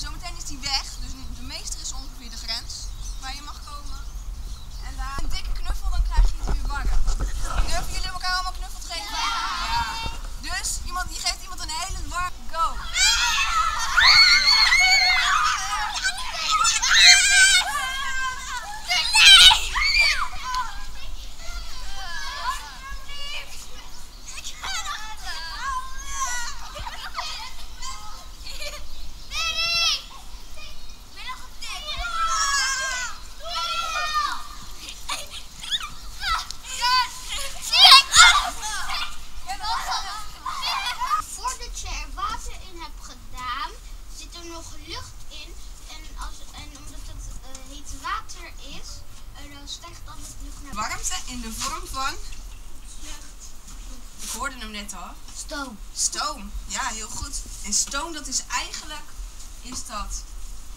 Zometeen is die weg. Lucht in. En, als, en omdat het eh, heet water is, eh, dan stijgt dan het lucht naar Warmte in de vorm van, ik hoorde hem net al, stoom. stoom. Ja, heel goed. En stoom, dat is eigenlijk, is dat,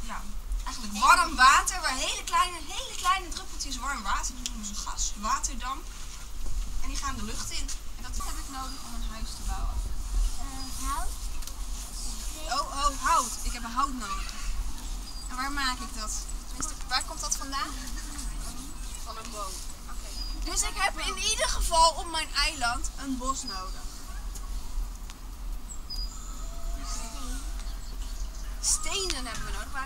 ja, eigenlijk warm water waar hele kleine, hele kleine druppeltjes warm water, die noemen ze gas, waterdamp. En die gaan de lucht in. En dat heb ik nodig om een huis te bouwen. hebben hout nodig. En waar maak ik dat? Tenminste, waar komt dat vandaan? Van een boom. Dus ik heb in ieder geval op mijn eiland een bos nodig. Stenen hebben we nodig.